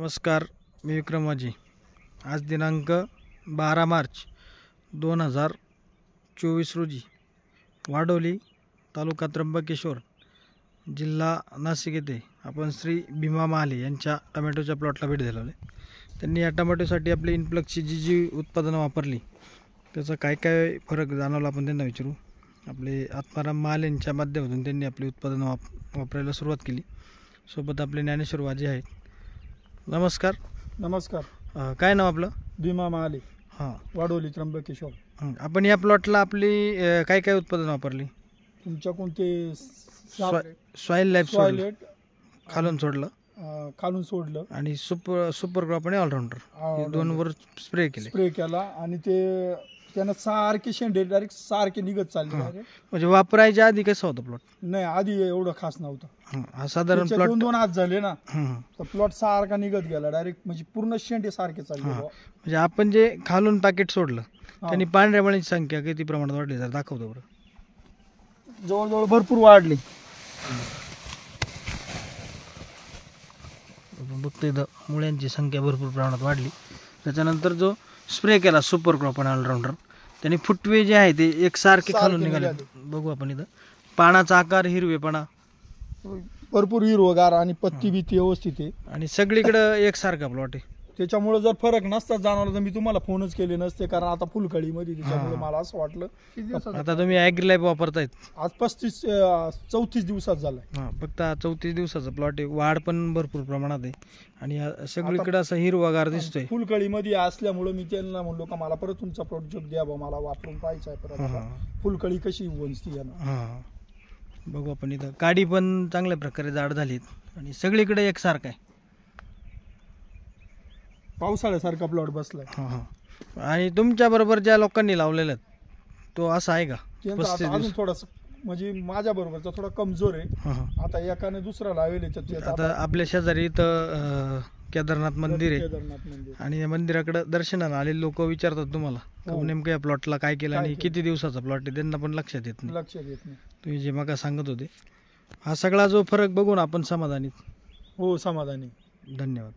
नमस्कार मी विक्रमाजी आज दिनांक बारा मार्च दोन हजार चोवीस रोजी वाडोली तालुका त्र्यंबकेश्वर जिल्हा नाशिक येथे आपण श्री भीमा महाले यांच्या टमॅटोच्या प्लॉटला भेट दिलेली त्यांनी या टमॅटोसाठी आपली इनप्लक्सची जी जी उत्पादनं वापरली त्याचा काय काय फरक जाणवला आपण त्यांना विचारू. आपले आत्माराम महाल यांच्या माध्यमातून त्यांनी आपली उत्पादनं वाप वापरायला सुरुवात केली. सोबत आपले ज्ञानेश्वर वाजे आहेत नमस्कार. नमस्कार. अ, काय नाव आपलं? भीमा महाले. हां. वाडोली त्र्यंबकेश्वर. हं. आपण या प्लॉटला आपली अ, काय काय उत्पादन वापरली? तुमच्या कोणते सॉईल लाईफ सोडलं. खालून सोडलं. खालून सोडलं. आणि सुपर सुपर क्रॉप आणि ऑलराऊंडर दोन वर स्प्रे केले. स्प्रे केला. आणि ते त्यानं सारखे शेंडे डायरेक्ट सारखे निघत चालले direct. म्हणजे वापरायच्या आधी कसं होतं प्लॉट नाही आधी एवढं खास नव्हतं हा साधारण त्याचे प्लॉट दोन दोन हात झाले ना तर प्लॉट सारखा निघत गेला डायरेक्ट म्हणजे पूर्ण शेंडे सारखे चालले हा. बुवा. म्हणजे आपण जे खालून पॅकेट सोडलं. त्यांनी पांढऱ्या मळीची संख्या किती प्रमाणात वाढली जर दाखवतो बरं जवळजवळ भरपूर वाढली आपण बघतो इथं मुळ्यांची संख्या भरपूर प्रमाणात वाढली त्याच्यानंतर जो स्प्रे केला सुपर क्रॉप आणि ऑलराऊंडर त्यांनी फुटवे जे आहे ते एकसारखे सारखे खालून निघाले. बघू आपण इथं. पानाचा आकार हिरवेपणा. भरपूर हिरवगार आणि पत्ती बित्ती व्यवस्थित आहे. आणि सगळीकडं एकसारखा प्लॉट आहे. त्याच्यामुळे जर फरक नसता जाणवला तर मी तुम्हाला फोनच केले नसते कारण आता फुलकळीमध्ये त्याच्यामुळे. मला असं वाटलं आता तुम्ही ॲग्री लाईफ वापरतायत. आज पस्तीस चौतीस दिवसात झालाय. हां फक्त हा चौतीस दिवसाचा प्लॉट आहे. वाढ पण भरपूर प्रमाणात आहे. आणि हा सगळीकडे असा हिरवागार दिसतोय. फुलकळीमध्ये असल्यामुळे मी त्यांना म्हणलो का मला परत तुमचा प्रोजेक्ट द्या बा मला वापरून पाहायचा आहे परत हां आता. फुलकळी कशी वंचती यानं? हां. बघू आपण इथं. काडी पण चांगल्या प्रकारे जाड झालीत. आणि सगळीकडे एकसारखं आहे. पावसाळ्यासारखा प्लॉट बसलाय. हां हां. आणि तुमच्या बरोबर ज्या लोकांनी लावलेलं तो असा आहे का? त्यांचा पस्तीस आता अजून थोडासा म्हणजे माझ्या बरोबरचा थोडा कमजोर आहे. हां आता एकाने दुसरा लावेल याच्यात आता आपल्या शेजारी इथं अं, केदारनाथ मंदिर आहे. केदारनाथ मंदिर. आणि या मंदिराकडे दर्शनाला आलेले लोक विचारतात तुम्हाला का हो. नेमकं या प्लॉटला काय केलं आणि? किती दिवसाचा प्लॉट आहे? त्यांना पण लक्षात येत नाही. लक्षात येत नाही. तुम्ही जे मका सांगत होते हा सगळा जो फरक बघून आपण समाधानी हो समाधानी. धन्यवाद.